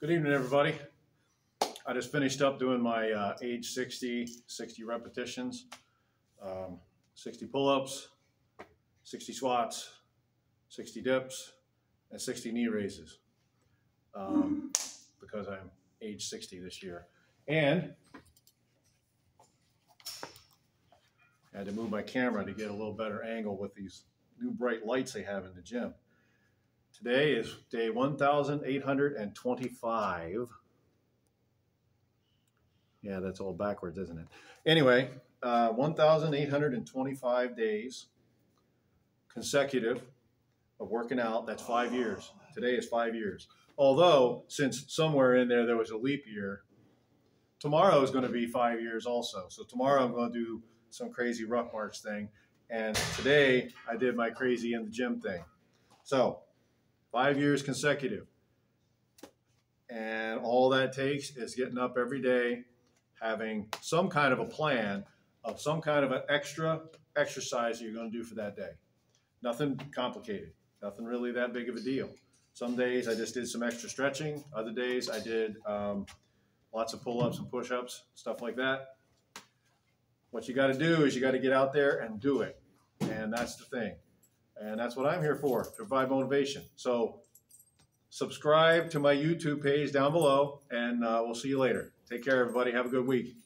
Good evening, everybody. I just finished up doing my uh, age 60, 60 repetitions, um, 60 pull-ups, 60 squats, 60 dips, and 60 knee raises um, because I'm age 60 this year. And I had to move my camera to get a little better angle with these new bright lights they have in the gym. Today is day 1,825. Yeah, that's all backwards, isn't it? Anyway, uh, 1,825 days consecutive of working out. That's five years. Today is five years. Although, since somewhere in there there was a leap year, tomorrow is going to be five years also. So tomorrow I'm going to do some crazy ruck march thing. And today I did my crazy in the gym thing. So five years consecutive. And all that takes is getting up every day, having some kind of a plan of some kind of an extra exercise that you're going to do for that day. Nothing complicated, nothing really that big of a deal. Some days I just did some extra stretching. Other days I did um, lots of pull ups and push ups, stuff like that. What you got to do is you got to get out there and do it. And that's the thing. And that's what I'm here for, to provide motivation. So subscribe to my YouTube page down below, and uh, we'll see you later. Take care, everybody. Have a good week.